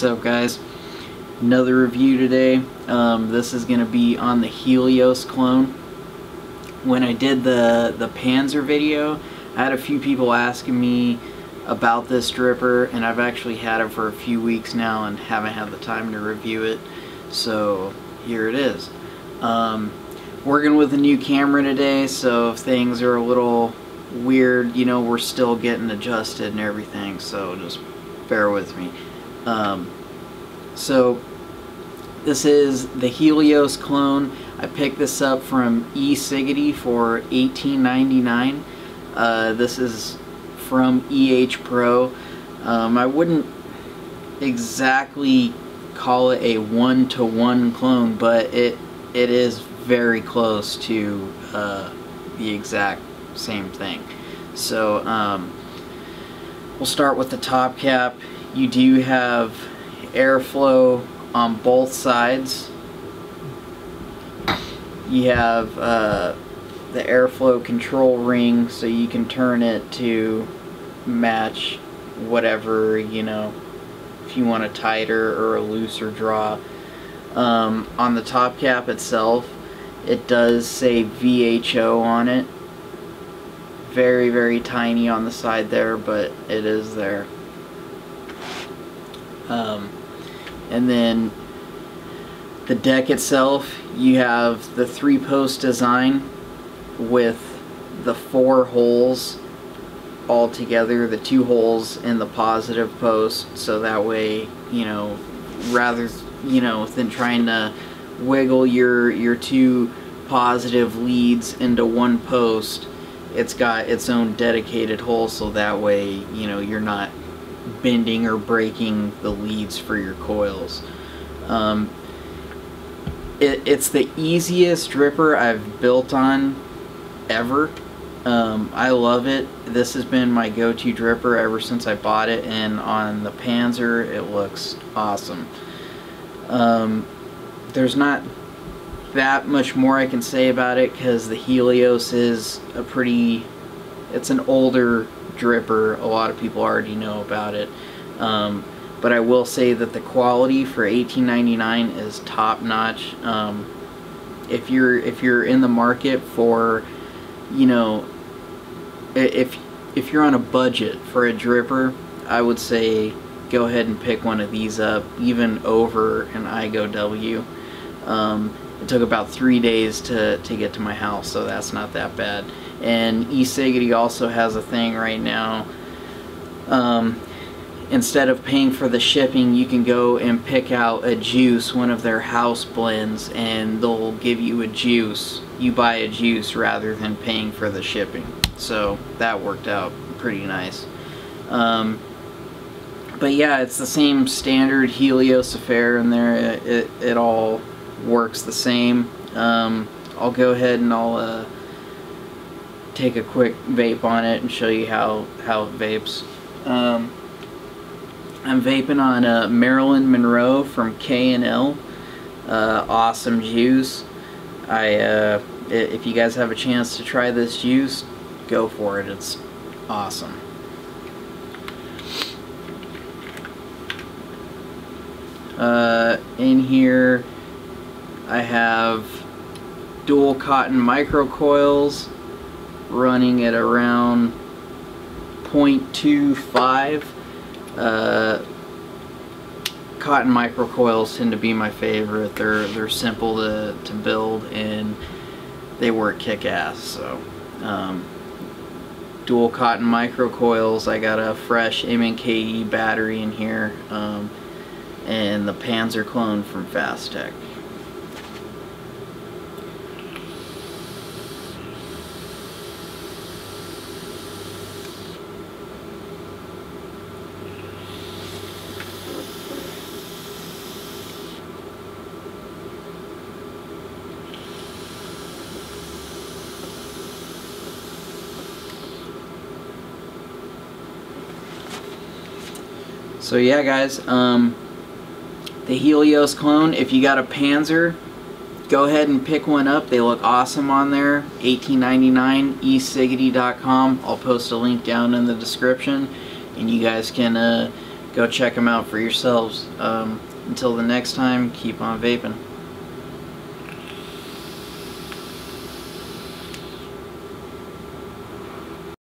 What's up guys? Another review today. Um, this is going to be on the Helios clone. When I did the, the Panzer video, I had a few people asking me about this dripper and I've actually had it for a few weeks now and haven't had the time to review it. So here it is. Um, working with a new camera today so if things are a little weird, you know, we're still getting adjusted and everything. So just bear with me. Um, so this is the Helios clone. I picked this up from E. eciggity for $18.99. Uh, this is from EH Pro. Um, I wouldn't exactly call it a one-to-one -one clone, but it it is very close to uh, the exact same thing. So um, we'll start with the top cap you do have airflow on both sides. You have uh, the airflow control ring so you can turn it to match whatever, you know, if you want a tighter or a looser draw. Um, on the top cap itself, it does say VHO on it. Very, very tiny on the side there, but it is there. Um, and then the deck itself, you have the three post design with the four holes all together, the two holes in the positive post, so that way, you know, rather, you know, than trying to wiggle your, your two positive leads into one post, it's got its own dedicated hole so that way, you know, you're not bending or breaking the leads for your coils. Um, it, it's the easiest dripper I've built on ever. Um, I love it. This has been my go-to dripper ever since I bought it and on the Panzer it looks awesome. Um, there's not that much more I can say about it because the Helios is a pretty, it's an older dripper. A lot of people already know about it. Um, but I will say that the quality for $18.99 is top notch. Um, if you're if you're in the market for, you know, if if you're on a budget for a dripper, I would say go ahead and pick one of these up, even over an Igo W. Um, it took about three days to, to get to my house, so that's not that bad. And eciggity also has a thing right now. Um, instead of paying for the shipping you can go and pick out a juice one of their house blends and they'll give you a juice. You buy a juice rather than paying for the shipping. So that worked out pretty nice. Um, but yeah it's the same standard Helios affair in there. It, it, it all works the same um, I'll go ahead and I'll uh, take a quick vape on it and show you how, how it vapes. Um, I'm vaping on uh, Marilyn Monroe from K&L. Uh, awesome juice. I, uh, if you guys have a chance to try this juice, go for it. It's awesome. Uh, in here, I have dual cotton micro coils running at around 0.25 uh, cotton microcoils tend to be my favorite. They're they're simple to, to build and they work kick-ass so um, dual cotton micro coils. I got a fresh MNKE battery in here um, and the Panzer clone from FastTech So yeah guys, um, the Helios clone, if you got a Panzer, go ahead and pick one up. They look awesome on there. $18.99, eciggity.com. I'll post a link down in the description and you guys can uh, go check them out for yourselves. Um, until the next time, keep on vaping.